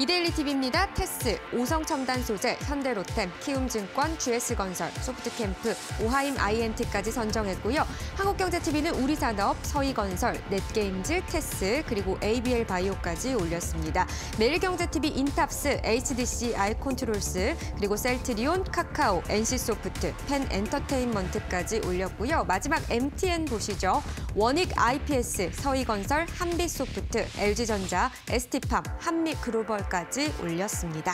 이데일리 TV입니다. 테스, 오성첨단 소재, 현대로템, 키움증권, GS건설, 소프트캠프, 오하임 INT까지 선정했고요. 한국경제TV는 우리산업, 서희건설, 넷게임즈, 테스, 그리고 ABL 바이오까지 올렸습니다. 매일경제TV 인탑스, HDC 아이콘트롤스, 그리고 셀트리온, 카카오, NC소프트, 팬 엔터테인먼트까지 올렸고요. 마지막 MTN 보시죠. 원익 IPS, 서희건설, 한빛소프트, LG전자, ST팜, 한미글로벌까지 올렸습니다.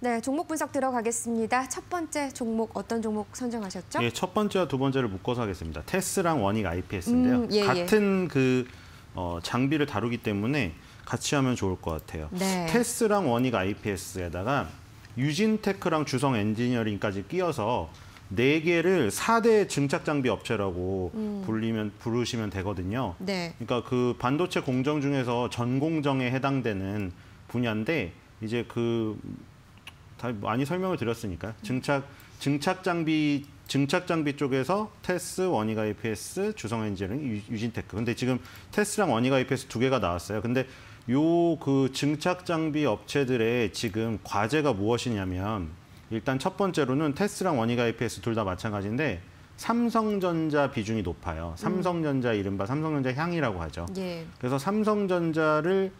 네, 종목 분석 들어가겠습니다. 첫 번째 종목 어떤 종목 선정하셨죠? 예, 첫 번째와 두 번째를 묶어서 하겠습니다. 테스랑 원익 IPS인데요. 음, 예, 예. 같은 그 어, 장비를 다루기 때문에 같이 하면 좋을 것 같아요. 네. 테스랑 원익 IPS에다가 유진테크랑 주성 엔지니어링까지 끼어서 네 개를 4대 증착 장비 업체라고 불리면 부르시면 되거든요. 네. 그러니까 그 반도체 공정 중에서 전 공정에 해당되는 분야인데 이제 그 다 많이 설명을 드렸으니까 증착 증착 장비 증착 장비 쪽에서 테스, 원익 IPS, 주성 엔지니어링, 유- 유진테크. 근데 지금 테스랑 원익 IPS 두 개가 나왔어요. 근데 요 그 증착 장비 업체들의 지금 과제가 무엇이냐면 일단 첫 번째로는 테스랑 원익 IPS 둘 다 마찬가지인데 삼성전자 비중이 높아요. 삼성전자 이른바 삼성전자 향이라고 하죠. 예. 그래서 삼성전자를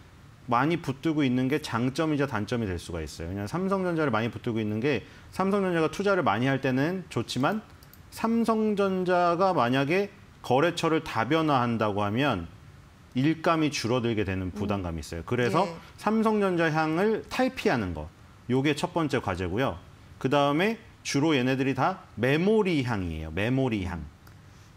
많이 붙들고 있는 게 장점이자 단점이 될 수가 있어요. 그냥 삼성전자를 많이 붙들고 있는 게 삼성전자가 투자를 많이 할 때는 좋지만 삼성전자가 만약에 거래처를 다변화한다고 하면 일감이 줄어들게 되는 부담감이 있어요. 그래서 예. 삼성전자 향을 탈피하는 거. 요게 첫 번째 과제고요. 그 다음에 주로 얘네들이 다 메모리 향이에요. 메모리 향.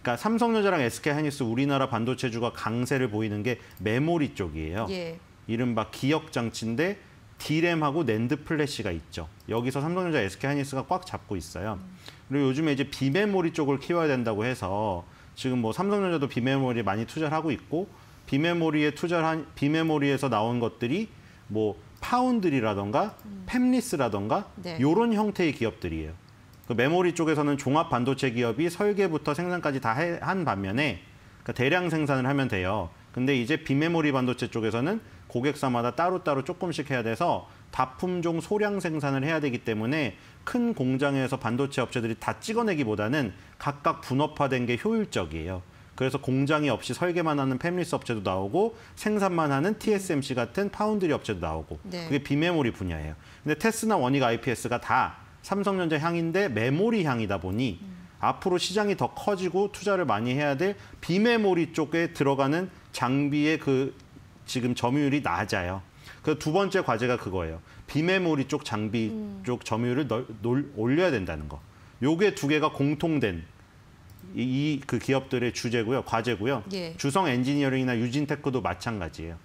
그러니까 삼성전자랑 SK 하이닉스 우리나라 반도체주가 강세를 보이는 게 메모리 쪽이에요. 예. 이른바 기억 장치인데 D램하고 NAND flash가 있죠. 여기서 삼성전자, SK 하이닉스가 꽉 잡고 있어요. 그리고 요즘에 이제 비메모리 쪽을 키워야 된다고 해서 지금 뭐 삼성전자도 비메모리에 많이 투자를 하고 있고 비메모리에 투자를 한 비메모리에서 나온 것들이 뭐 foundry라던가 fabless라던가 네. 요런 형태의 기업들이에요. 그 메모리 쪽에서는 종합 반도체 기업이 설계부터 생산까지 다 한 반면에 그러니까 대량 생산을 하면 돼요. 근데 이제 비메모리 반도체 쪽에서는 고객사마다 따로따로 조금씩 해야 돼서 다품종 소량 생산을 해야 되기 때문에 큰 공장에서 반도체 업체들이 다 찍어내기보다는 각각 분업화된 게 효율적이에요. 그래서 공장이 없이 설계만 하는 팹리스 업체도 나오고 생산만 하는 TSMC 같은 파운드리 업체도 나오고 네. 그게 비메모리 분야예요. 근데 테스나 원익 IPS가 다 삼성전자 향인데 메모리 향이다 보니 앞으로 시장이 더 커지고 투자를 많이 해야 될 비메모리 쪽에 들어가는 장비의 그 지금 점유율이 낮아요. 그 두 번째 과제가 그거예요. 비메모리 쪽 장비 쪽 점유율을 널- 놀- 올려야 된다는 거. 요게 두 개가 공통된 이 그 기업들의 주제고요, 과제고요. 예. 주성 엔지니어링이나 유진테크도 마찬가지예요.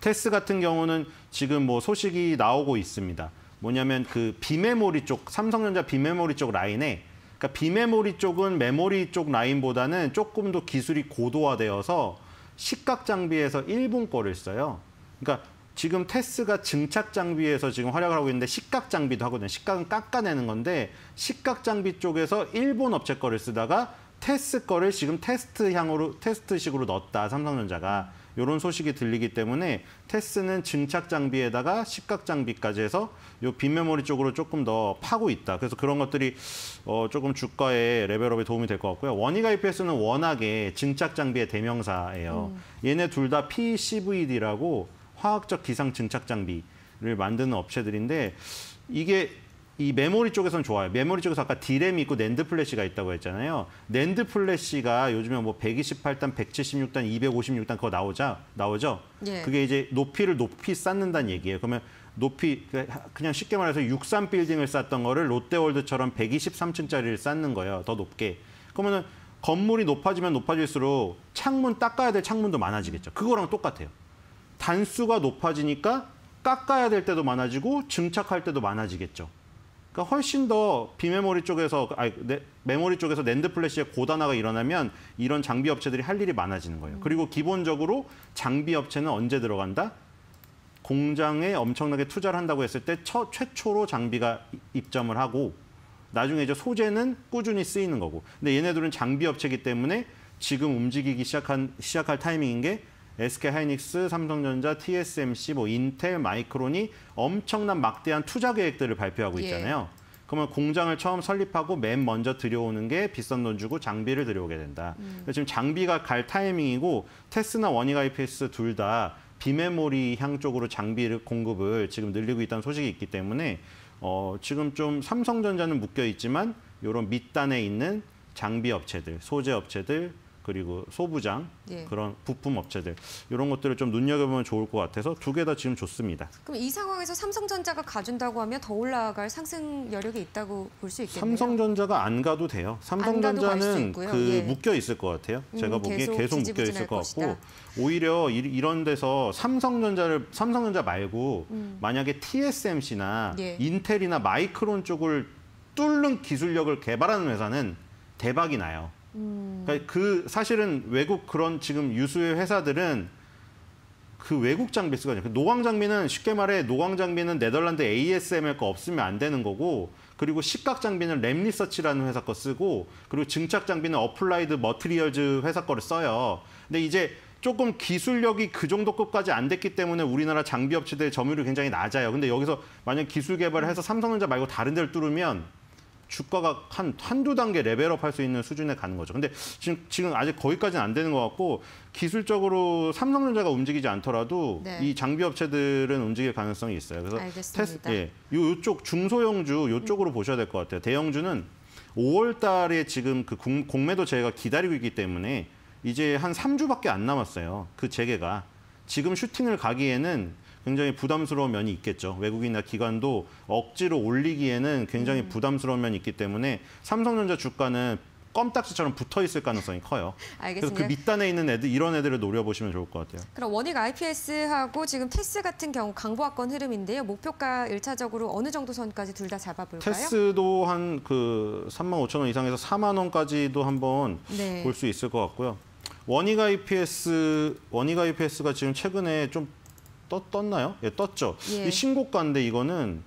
테스 같은 경우는 지금 뭐 소식이 나오고 있습니다. 뭐냐면 그 비메모리 쪽 삼성전자 비메모리 쪽 라인에 그러니까 비메모리 쪽은 메모리 쪽 라인보다는 조금 더 기술이 고도화되어서 식각 장비에서 일본 거를 써요. 그러니까 지금 테스가 증착 장비에서 지금 활약을 하고 있는데 식각 장비도 하거든요. 식각은 깎아내는 건데 식각 장비 쪽에서 일본 업체 거를 쓰다가 테스 거를 지금 테스트 형으로 테스트식으로 넣었다 삼성전자가 이런 소식이 들리기 때문에 테스는 증착 장비에다가 식각 장비까지 해서 요 비메모리 쪽으로 조금 더 파고 있다. 그래서 그런 것들이 어 조금 주가의 level up에 도움이 될 것 같고요. 원익 IPS는 워낙에 증착 장비의 대명사예요. 얘네 둘 다 PCVD라고 화학적 기상 증착 장비를 만드는 업체들인데 이게 이 메모리 쪽에서는 좋아요. 메모리 쪽에서 아까 D램이 있고 NAND flash가 있다고 했잖아요. NAND flash가 요즘에 뭐 128단, 176단, 256단 그거 나오자 나오죠. 예. 그게 이제 높이를 높이 쌓는다는 얘기예요. 그러면 높이 그냥 쉽게 말해서 63 빌딩을 쌓던 거를 롯데월드처럼 123층짜리를 쌓는 거예요. 더 높게. 그러면은 건물이 높아지면 높아질수록 창문 닦아야 될 창문도 많아지겠죠. 그거랑 똑같아요. 단수가 높아지니까 깎아야 될 때도 많아지고 증착할 때도 많아지겠죠. 그러니까 훨씬 더 비메모리 쪽에서 아니, 네, 메모리 쪽에서 NAND flash의 고단화가 일어나면 이런 장비 업체들이 할 일이 많아지는 거예요. 그리고 기본적으로 장비 업체는 언제 들어간다? 공장에 엄청나게 투자를 한다고 했을 때 처, 최초로 장비가 이- 입점을 하고 나중에 이제 소재는 꾸준히 쓰이는 거고. 근데 얘네들은 장비 업체이기 때문에 지금 움직이기 시작한 시작할 타이밍인 게 SK 하이닉스, 삼성전자, TSMC, 뭐 인텔, 마이크론이 엄청난 막대한 투자 계획들을 발표하고 예. 있잖아요. 그러면 공장을 처음 설립하고 맨 먼저 들여오는 게 비싼 돈 주고 장비를 들여오게 된다. 그래서 지금 장비가 갈 타이밍이고 테스나 원익 IPS 둘 다 비메모리 향 쪽으로 장비를 공급을 지금 늘리고 있다는 소식이 있기 때문에 어, 지금 좀 삼성전자는 묶여 있지만 이런 밑단에 있는 장비 업체들, 소재 업체들 그리고 소부장 예. 그런 부품 업체들 이런 것들을 좀 눈여겨보면 좋을 것 같아서 두 개 다 지금 좋습니다. 그럼 이 상황에서 삼성전자가 가준다고 하면 더 올라갈 상승 여력이 있다고 볼 수 있겠네요. 삼성전자가 안 가도 돼요. 가도 삼성전자는 있고요. 그 예. 묶여 있을 것 같아요. 제가 음, 보기에 계속 계속, 묶여 있을 것 것이다. 같고 오히려 이- 이런 데서 삼성전자를 삼성전자 말고 만약에 TSMC나 예. 인텔이나 마이크론 쪽을 뚫는 기술력을 개발하는 회사는 대박이 나요. 음. 그러니까 그 사실은 외국 그런 지금 유수의 회사들은 그 외국 장비 쓰거든요. 그 노광 장비는 쉽게 말해 노광 장비는 네덜란드 ASML 거 없으면 안 되는 거고 그리고 식각 장비는 램 리서치라는 회사 거 쓰고 그리고 증착 장비는 어플라이드 머트리얼즈 회사 거를 써요. 근데 이제 조금 기술력이 그 정도 급까지 안 됐기 때문에 우리나라 장비 업체들의 점유율이 굉장히 낮아요. 근데 여기서 만약 기술 개발을 해서 삼성전자 말고 다른 데를 뚫으면 주가가 한 한두 단계 level up 할 수 있는 수준에 가는 거죠. 근데 지금 지금 아직 거기까지는 안 되는 것 같고 기술적으로 삼성전자가 움직이지 않더라도 네. 이 장비 업체들은 움직일 가능성이 있어요. 그래서 알겠습니다. 예. 요 요쪽 중소형주 요쪽으로 보셔야 될 것 같아요. 대형주는 5월 달에 지금 그 공- 공매도 재개가 기다리고 있기 때문에 이제 한 3주밖에 안 남았어요. 그 재개가. 지금 슈팅을 가기에는 굉장히 부담스러운 면이 있겠죠. 외국인이나 기관도 억지로 올리기에는 굉장히 부담스러운 면이 있기 때문에 삼성전자 주가는 껌딱지처럼 붙어 있을 가능성이 커요. 그래서 그 알겠습니다. 밑단에 있는 애들 이런 애들을 노려보시면 좋을 것 같아요. 그럼 원익 IPS하고 지금 테스 같은 경우 강보합권 흐름인데요. 목표가 일차적으로 어느 정도 선까지 둘 다 잡아볼까요? 테스도 한 그 3만 5천 원 이상에서 4만 원까지도 한번 네. 볼수 있을 것 같고요. 원익 IPS 원익 IPS가 지금 최근에 좀 떴, 떴나요? 예, 떴죠. 예. 이 신고가인데 이거는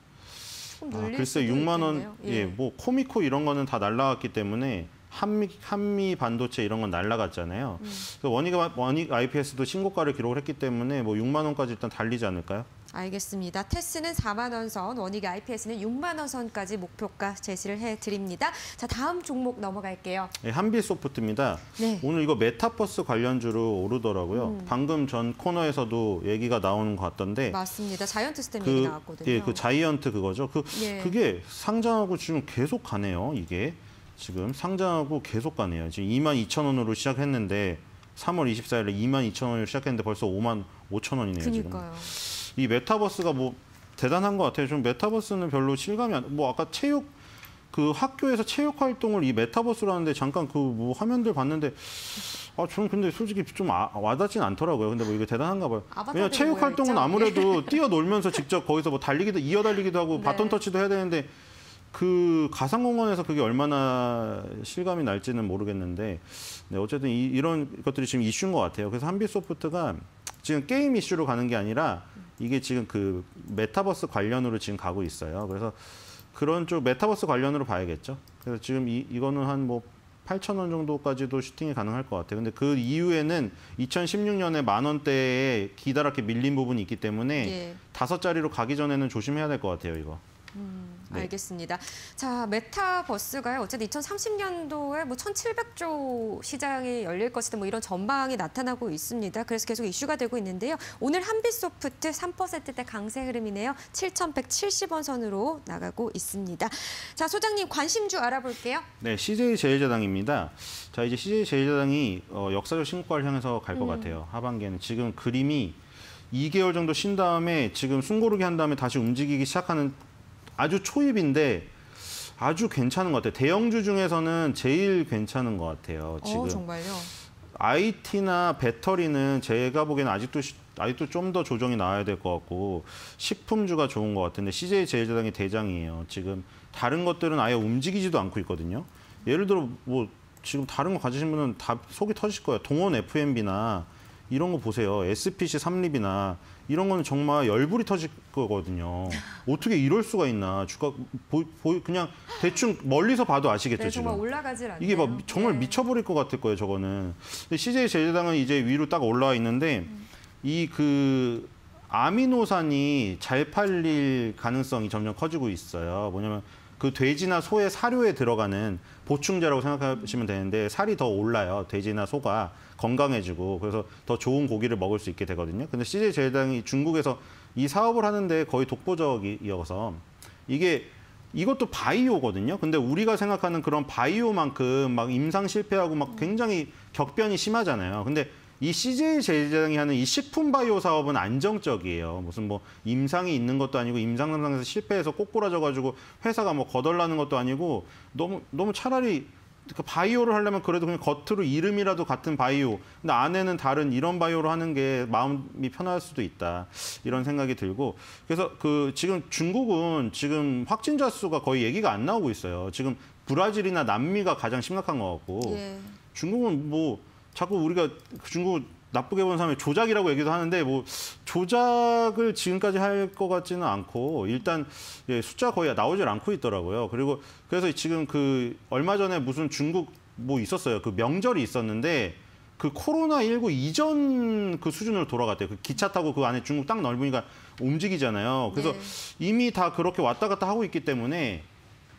아, 글쎄 수도 6만 원, 있겠네요. 예, 뭐 코미코 이런 거는 다 날라갔기 때문에 한미 한미 반도체 이런 건 날라갔잖아요. 음. 원익 원익 IPS도 신고가를 기록을 했기 때문에 뭐 6만 원까지 일단 달리지 않을까요? 알겠습니다. 테스는 4만 원 선, 원익 IPS는 6만 원 선까지 목표가 제시를 해드립니다. 자, 다음 종목 넘어갈게요. 예, 한빛소프트입니다. 네. 오늘 이거 메타버스 관련주로 오르더라고요. 음. 방금 전 코너에서도 얘기가 나오는 것 같던데 맞습니다. 자이언트 스템 얘기 그, 나왔거든요. 예, 그 자이언트 그거죠. 그 예. 그게 상장하고 지금 계속 가네요. 이게 지금 상장하고 계속 가네요. 지금 2만 2천 원으로 시작했는데 3월 24일에 2만 2천 원으로 시작했는데 벌써 5만 5천 원이네요. 지금 그니까요. 이 메타버스가 뭐 대단한 것 같아요. 좀 메타버스는 별로 실감이 안. 뭐 아까 체육 그 학교에서 체육 활동을 이 메타버스로 하는데 잠깐 그 뭐 화면들 봤는데 아 저는 근데 솔직히 좀 아- 와닿진 않더라고요. 근데 뭐 이게 대단한가 봐요. 왜냐 체육 모여 활동은? 아무래도 뛰어놀면서 직접 거기서 뭐 달리기도 이어 달리기도 하고 네. 바톤 터치도 해야 되는데 그 가상공간에서 그게 얼마나 실감이 날지는 모르겠는데 네, 어쨌든 이, 이런 것들이 지금 이슈인 것 같아요. 그래서 한빛소프트가 지금 게임 이슈로 가는 게 아니라 이게 지금 그 메타버스 관련으로 지금 가고 있어요. 그래서 그런 쪽 메타버스 관련으로 봐야겠죠. 그래서 지금 이, 이거는 한 뭐 8천 원 정도까지도 슈팅이 가능할 것 같아요. 근데 그 이후에는 2016년에 만 원대에 기다랗게 밀린 부분이 있기 때문에 예. 다섯 자리로 가기 전에는 조심해야 될 것 같아요. 이거. 네. 알겠습니다. 자, 메타버스가요. 어쨌든 2030년도에 뭐 1,700조 시장이 열릴 것이다. 뭐 이런 전망이 나타나고 있습니다. 그래서 계속 이슈가 되고 있는데요. 오늘 한빛소프트 3%대 강세 흐름이네요. 7,170원 선으로 나가고 있습니다. 자, 소장님 관심주 알아볼게요. 네, CJ 제일제당입니다. 자, 이제 CJ 제일제당이 어, 역사적 신고가를 향해서 갈것 같아요. 하반기에는 지금 그림이 2개월 정도 쉰 다음에 지금 숨고르기 한 다음에 다시 움직이기 시작하는 아주 초입인데 아주 괜찮은 것 같아요. 대형주 중에서는 제일 괜찮은 것 같아요. 지금 어, 정말요. IT나 배터리는 제가 보기에는 아직도 시- 아직도 좀 더 조정이 나와야 될 것 같고 식품주가 좋은 것 같은데 CJ 제일제당이 대장이에요. 지금 다른 것들은 아예 움직이지도 않고 있거든요. 예를 들어 뭐 지금 다른 거 가지신 분은 다 속이 터질 거예요. 동원 FMB나 이런 거 보세요. SPC 삼립이나 이런 거는 정말 열불이 터질 거거든요. 어떻게 이럴 수가 있나? 주가 보, 보, 그냥 대충 멀리서 봐도 아시겠죠 네, 지금. 정말 올라가질 않네요. 이게 막 정말 네. 미쳐버릴 것 같을 거예요, 저거는. 근데 CJ 제일당은 이제 위로 딱 올라와 있는데 이그 아미노산이 잘 팔릴 가능성이 점점 커지고 있어요. 뭐냐면 그 돼지나 소의 사료에 들어가는 보충제라고 생각하시면 되는데 살이 더 올라요. 돼지나 소가 건강해지고 그래서 더 좋은 고기를 먹을 수 있게 되거든요. 근데 CJ 제일당이 중국에서 이 사업을 하는데 거의 독보적이어서 이게 이것도 바이오거든요. 근데 우리가 생각하는 그런 바이오만큼 막 임상 실패하고 막 굉장히 격변이 심하잖아요. 근데 이 CJ 제일당이 하는 이 식품 바이오 사업은 안정적이에요. 무슨 뭐 임상이 있는 것도 아니고 임상 상에서 실패해서 꼬꾸라져 가지고 회사가 뭐 거덜나는 것도 아니고 너무 너무 차라리 그 바이오를 하려면 그래도 그냥 겉으로 이름이라도 같은 바이오, 근데 안에는 다른 이런 바이오로 하는 게 마음이 편할 수도 있다 이런 생각이 들고 그래서 그 지금 중국은 지금 확진자 수가 거의 얘기가 안 나오고 있어요. 지금 브라질이나 남미가 가장 심각한 것 같고 예. 중국은 뭐 자꾸 우리가 중국 나쁘게 보는 사람이 조작이라고 얘기도 하는데 뭐 조작을 지금까지 할 것 같지는 않고 일단 예, 숫자 거의 나오질 않고 있더라고요. 그리고 그래서 지금 그 얼마 전에 무슨 중국 뭐 있었어요. 그 명절이 있었는데 그 코로나 19 이전 그 수준으로 돌아갔대요. 그 기차 타고 그 안에 중국 땅 넓으니까 움직이잖아요. 그래서 네. 이미 다 그렇게 왔다 갔다 하고 있기 때문에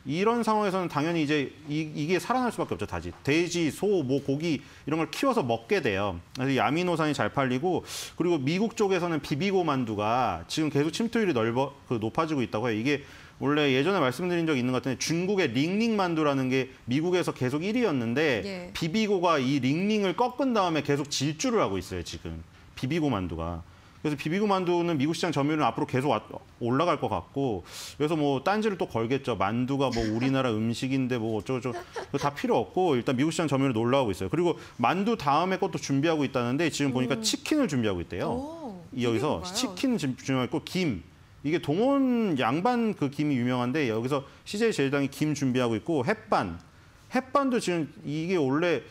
이런 상황에서는 당연히 이제 이, 게 살아날 수밖에 없죠. 다지 돼지, 소, 뭐 고기 이런 걸 키워서 먹게 돼요. 그래서 이 아미노산이 잘 팔리고 그리고 미국 쪽에서는 비비고 만두가 지금 계속 침투율이 넓어 그 높아지고 있다고 해요. 이게 원래 예전에 말씀드린 적 있는 것 같은데 중국의 링링 만두라는 게 미국에서 계속 1위였는데 예. 비비고가 이 링링을 꺾은 다음에 계속 질주를 하고 있어요. 지금 비비고 만두가. 그래서 비비고 만두는 미국 시장 점유율은 앞으로 계속 와- 올라갈 것 같고 그래서 뭐 딴지를 또 걸겠죠. 만두가 뭐 우리나라 음식인데 뭐 어쩌고저쩌고 다 필요 없고 일단 미국 시장 점유율 올라가고 있어요. 그리고 만두 다음에 것도 준비하고 있다는데 지금 보니까 치킨을 준비하고 있대요. 오, 여기서? 치킨 준비하고 있고 김 이게 동원 양반 그 김이 유명한데 여기서 CJ 제일당이 김 준비하고 있고 햇반 햇반도 지금 이게 원래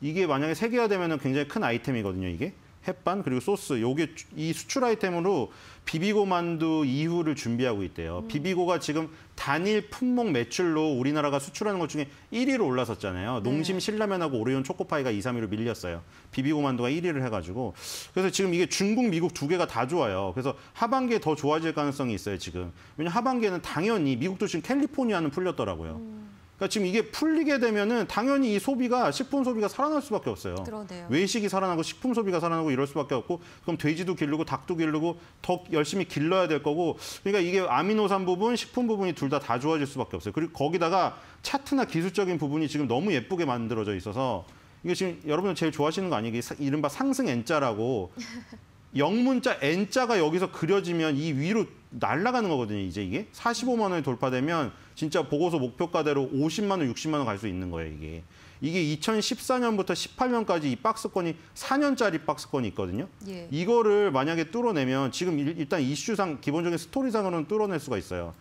이게 만약에 세계화되면은 굉장히 큰 아이템이거든요 이게 햇반 그리고 소스. 요게 주- 이 수출 아이템으로 비비고 만두 이후를 준비하고 있대요. 비비고가 지금 단일 품목 매출로 우리나라가 수출하는 것 중에 1위로 올라섰잖아요. 농심 신라면하고 오레온 초코파이가 2, 3위로 밀렸어요. 비비고 만두가 1위를 해가지고. 그래서 지금 이게 중국, 미국 두 개가 다 좋아요. 그래서 하반기에 더 좋아질 가능성이 있어요, 지금. 왜냐면 하반기에는 당연히 미국도 지금 캘리포니아는 풀렸더라고요. 그러니까 지금 이게 풀리게 되면은 당연히 이 소비가 식품 소비가 살아날 수밖에 없어요. 그러네요. 외식이 살아나고 식품 소비가 살아나고 이럴 수밖에 없고 그럼 돼지도 기르고 닭도 기르고 더 열심히 길러야 될 거고 그러니까 이게 아미노산 부분, 식품 부분이 둘 다다 좋아질 수밖에 없어요. 그리고 거기다가 차트나 기술적인 부분이 지금 너무 예쁘게 만들어져 있어서 이게 지금 여러분들 제일 좋아하시는 거 아니에요? 이른바 상승 N자라고 영문자 N자가 여기서 그려지면 이 위로 날아가는 거거든요. 이제 이게 45만 원이 돌파되면 진짜 보고서 목표가대로 50만 원, 60만 원 갈 수 있는 거예요. 이게 이게 2014년부터 18년까지 이 박스권이 4년짜리 박스권이 있거든요. 예. 이거를 만약에 뚫어내면 지금 일- 일단 이슈상 기본적인 스토리상으로는 뚫어낼 수가 있어요.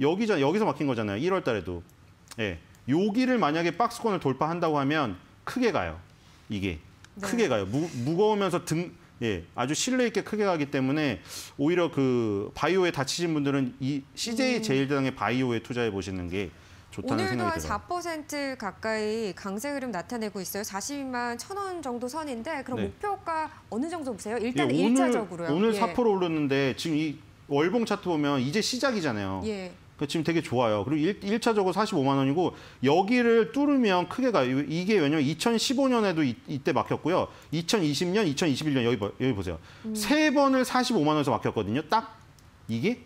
여기자 여기서 막힌 거잖아요. 1월 달에도. 예. 여기를 만약에 박스권을 돌파한다고 하면 크게 가요. 이게 네. 크게 가요. 무, 무거우면서 등 예, 아주 신뢰 있게 크게 가기 때문에 오히려 그 바이오에 다치신 분들은 이 CJ 제일대당의 바이오에 투자해 보시는 게 좋다는 오늘도 한 생각이 들어요. 4% 가까이 강세 흐름 나타내고 있어요. 42만 천원 정도 선인데 그럼 네. 목표가 어느 정도 보세요? 일단 예, 일 오늘 1차적으로요. 오늘 예. 4% 오르는데 지금 이 월봉 차트 보면 이제 시작이잖아요. 예. 그 지금 되게 좋아요. 그리고 일 1차적으로 45만 원이고 여기를 뚫으면 크게 가요. 이게 왜냐면 2015년에도 이, 이때 막혔고요. 2020년, 2021년 여기 보- 여기 보세요. 음. 세 번을 45만 원에서 막혔거든요. 딱 이게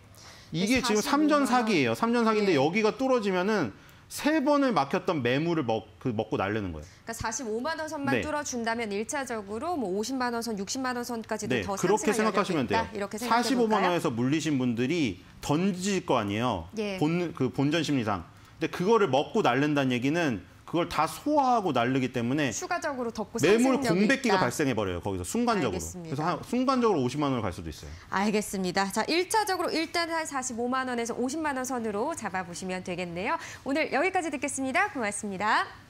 이게 지금 45만 삼전 원. 사기예요. 삼전 사기인데 예. 여기가 뚫어지면은 세 번을 막혔던 매물을 먹, 그 먹고 날리는 거예요. 그러니까 45만 원 선만 네. 뚫어준다면 일차적으로 뭐 50만 원 선, 60만 원 선까지도 네, 더 그렇게 생각하시면. 돼요. 이렇게 생각해 45만 볼까요? 원에서 물리신 분들이 던질 거 아니에요. 예. 본, 그 본전 심리상. 근데 그거를 먹고 날른다는 얘기는 그걸 다 소화하고 날르기 때문에 추가적으로 덮고 매물 공백기가 있다. 발생해 버려요. 거기서 순간적으로. 알겠습니다. 그래서 한- 순간적으로 50만 원을 갈 수도 있어요. 알겠습니다. 자, 일차적으로 일단 한 45만 원에서 50만 원 선으로 잡아보시면 되겠네요. 오늘 여기까지 듣겠습니다. 고맙습니다.